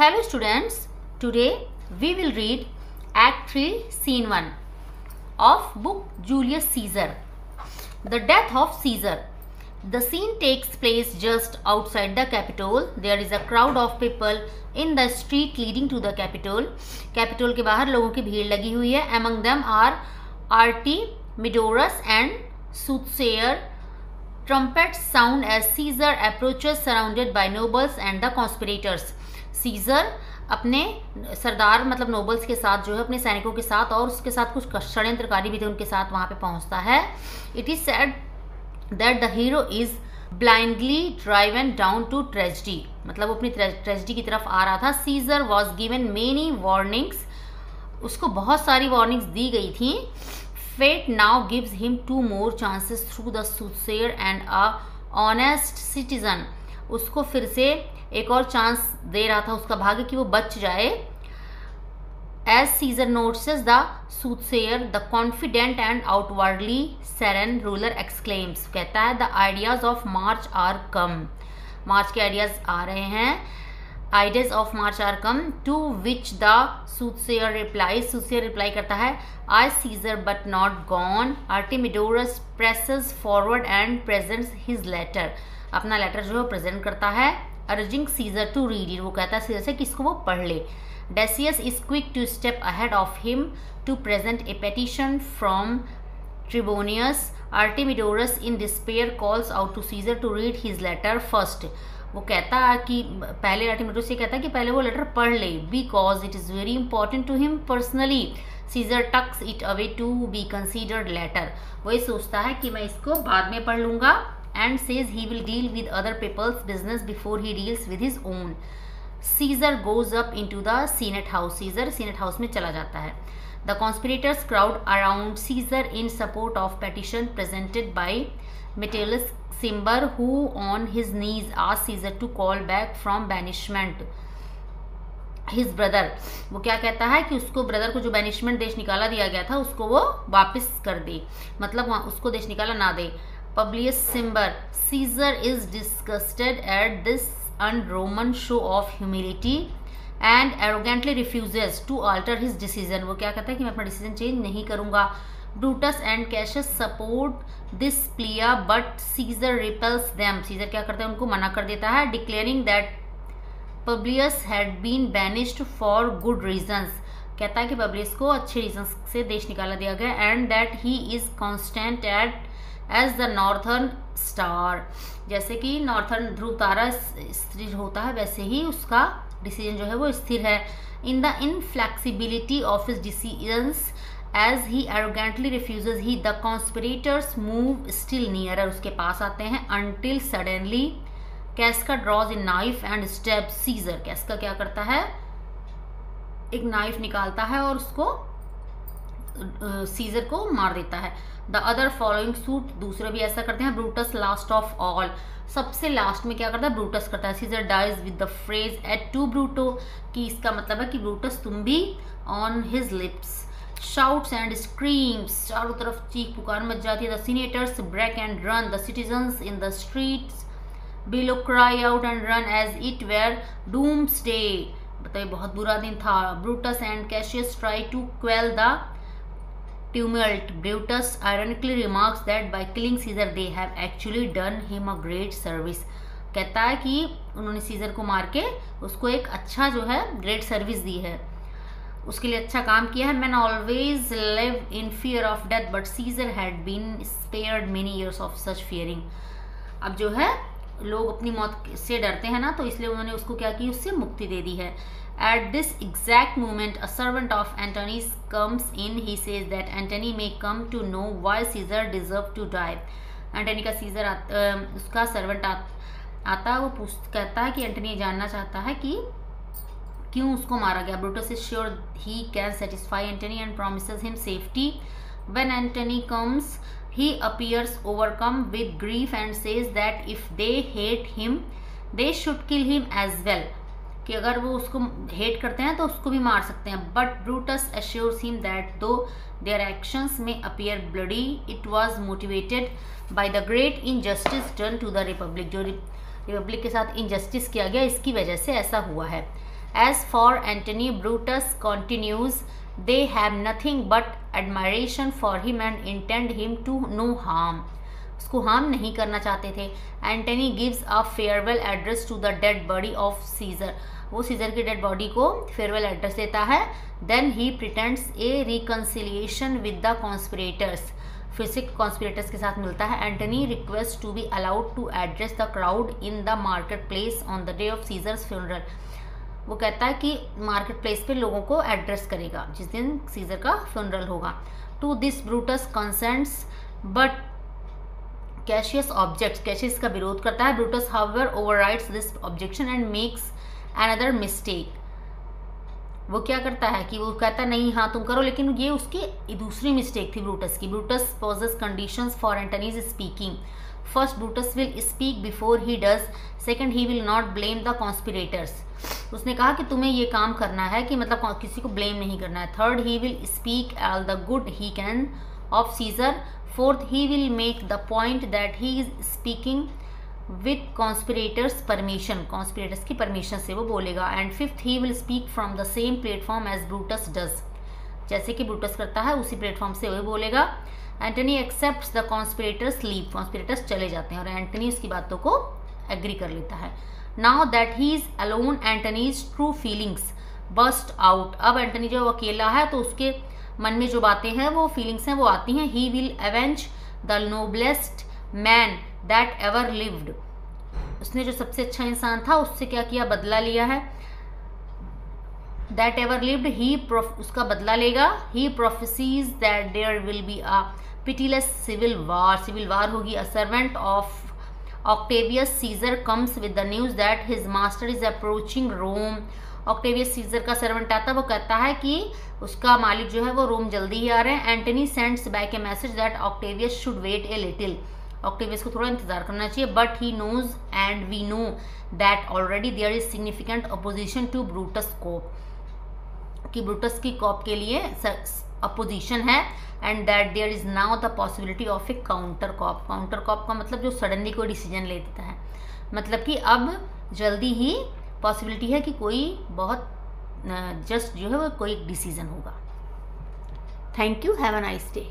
Hello students, today we will read Act 3 Scene 1 of book Julius Caesar. The death of Caesar. The scene takes place just outside the Capitol. There is a crowd of people in the street leading to the Capitol. Capitol के बाहर लोगों की भीड़ लगी हुई है Among them are Artemidorus and Soothsayer. Trumpets sound as Caesar approaches surrounded by nobles and the conspirators. Caesar अपने सरदार मतलब नोबल्स के साथ जो है, अपने सैनिकों के साथ और उसके साथ कुछ षड्यंत्रकारी भी थे, उनके साथ वहाँ पे पहुँचता है। It is said that the hero is blindly driven down to tragedy मतलब वो अपनी ट्रेजडी की तरफ़ आ रहा था। Caesar was given many warnings उसको बहुत सारी वार्निंग्स दी गई थी। Fate now gives him two more chances through the soothsayer and a honest citizen उसको फिर से एक और चांस दे रहा था उसका भाग्य कि वो बच जाए। As Caesar notes the soothsayer the confident and outwardly serene ruler exclaims कहता है the Ides of March are come मार्च के आइडियाज़ आ रहे हैं। Ides of March are come to which the soothsayer reply soothsayer reply करता है ay Caesar but not gone Artemidorus presses forward and presents his letter अपना letter जो है present करता है urging Caesar to read it वो कहता है सीजर से किसको वो पढ़ ले। Decius is quick to step ahead of him to present a petition from Trebonius Artemidorus in despair calls out to Caesar to read his letter first वो कहता है कि, पहले आर्टिमिडोरस ये कहता है कि पहले वो लेटर पढ़ ले because it is very important to him personally Caesar tucks it away to be considered later वो ये सोचता है कि मैं इसको बाद में पढ़ लूँगा। And says he will deal with other people's business before he deals with his own. Caesar goes up into the Senate house. Caesar Senate house में चला जाता है. The conspirators crowd around Caesar in support of petition presented by Metellus Cimber who on his knees asked Caesar to call back from banishment. His brother वो क्या कहता है कि उसको ब्रदर को जो बैनिशमेंट देश निकाला दिया गया था उसको वो वापस कर दे मतलब उसको देश निकाला ना दे Publius Cimber, Caesar is disgusted at this un-Roman show of humility and arrogantly refuses to alter his decision वो क्या कहता है कि मैं अपना डिसीज़न चेंज नहीं करूँगा। Brutus and Cassius support this plea but Caesar repels them Caesar क्या करता है? उनको मना कर देता है declaring that Publius had been banished for good reasons कहता है कि पब्लियस को अच्छे रीजन से देश निकाला दिया गया and that he is constant at as the northern star जैसे कि नॉर्थर्न ध्रुव तारा स्थिर होता है, वैसे ही उसका डिसीज़न जो है वो स्थिर है। In the inflexibility of his decisions as he arrogantly refuses he the conspirators move still near उसके पास आते हैं until suddenly Casca draws in knife and step Caesar Casca क्या करता है? एक नाइफ निकालता है और उसको सीजर को मार देता है। द अदर फॉलोइंग सूट दूसरे भी ऐसा करते हैं। ब्रूटस लास्ट ऑफ़ ऑल सबसे लास्ट में क्या करता है? ब्रूटस करता है। Caesar dies with the phrase et tu Brute कि इसका मतलब है कि ब्रूटस तुम भी on his lips shouts and screams चारों तरफ़ चीख पुकार मच जाती है। The senators break and run the citizens in the streets below cry out and run as it were doomsday बताइए, बहुत बुरा दिन था। Brutus and Cassius try to quell the tumult, Brutus ironically remarks that by killing Caesar they have actually done him a great service. कहता है कि उन्होंने scissor को मार के उसको एक अच्छा जो है ग्रेट सर्विस दी है। उसके लिए अच्छा काम किया है। Man always live in fear of death but Caesar had been spared many years of such fearing अब जो है लोग अपनी मौत से डरते हैं ना तो इसलिए उन्होंने उसको क्या की उससे मुक्ति दे दी है। At this exact moment, a servant of Antony's comes in. He says that Antony may come to know why Caesar deserved to die. Antony का सीजर आ, उसका सर्वेंट आ, आता वो पूछ कहता है कि एंटनी जानना चाहता है कि क्यों उसको मारा गया Brutus is sure he can satisfy Antony and promises him safety when Antony comes, he appears overcome with grief and says that if they hate him, they should kill him as well. कि अगर वो उसको hate करते हैं तो उसको भी मार सकते हैं। But Brutus assures him that though their actions may appear bloody it was motivated by the great injustice done to the republic जो रिपब्लिक के साथ इनजस्टिस किया गया, इसकी वजह से ऐसा हुआ है। As for Antony Brutus continues they have nothing but admiration for him and intend him to no harm उसको हार्म नहीं करना चाहते थे. Antony gives a farewell address to the dead body of Caesar वो सीजर की dead body को farewell address देता है. Then he pretends a reconciliation with the conspirators फिर से कॉन्स्पिरेटर्स के साथ मिलता है. Antony request to be allowed to address the crowd in the market place on the day of Caesar's funeral वो कहता है कि मार्केट प्लेस पे लोगों को एड्रेस करेगा, जिस दिन सीजर का फ्यूनरल होगा. To this Brutus consents but Cassius object Cassius का विरोध करता है। Brutus however over this objection and makes another mistake वो क्या करता है कि वो कहता नहीं हाँ तुम करो। लेकिन ये उसकी दूसरी मिस्टेक थी ब्रूटस की। Brutus poses condition for Antony's speaking first Brutus will speak before he does second he will not blame the conspirators उसने कहा कि तुम्हें ये काम करना है कि मतलब किसी को ब्लेम नहीं करना है। Third he will speak all the good he can of Caesar fourth he will make the point that he is speaking with conspirators permission conspirators की परमिशन से वो बोलेगा. And fifth he will speak from the same platform as Brutus does जैसे कि Brutus करता है, उसी platform से वो बोलेगा. Antony accept the conspirators leave conspirators चले जाते हैं और एंटनी उसकी बातों को एग्री कर लेता है. Now that he is alone Antony's true feelings burst out अब एंटनी जो अकेला है तो उसके मन में जो बातें हैं, वो फीलिंग्स हैं, वो आती हैं। He will avenge the noblest man that ever lived उसने जो सबसे अच्छा इंसान था, उससे क्या किया? बदला लिया है। दैट एवर लिव्ड ही उसका बदला लेगा। He prophesies that there will be a pitiless civil war civil war होगी। A servant of Octavius Caesar comes with the news that his master is approaching Rome Octavius Caesar का servant आता है, वो कहता है कि उसका मालिक जो है वो रोम जल्दी ही आ रहे हैं। Antony sends back a message that Octavius should wait a little Octavius को थोड़ा इंतज़ार करना चाहिए but he knows and we know that already there is significant opposition to Brutus coup कि ब्रूटस की कॉप के लिए अपोजिशन है and that there is now the possibility of a counter coup counter coup का मतलब जो suddenly कोई decision ले देता है। मतलब कि अब जल्दी ही पॉसिबिलिटी है कि कोई बहुत जस्ट जो है वो कोई डिसीज़न होगा। Thank you have a nice day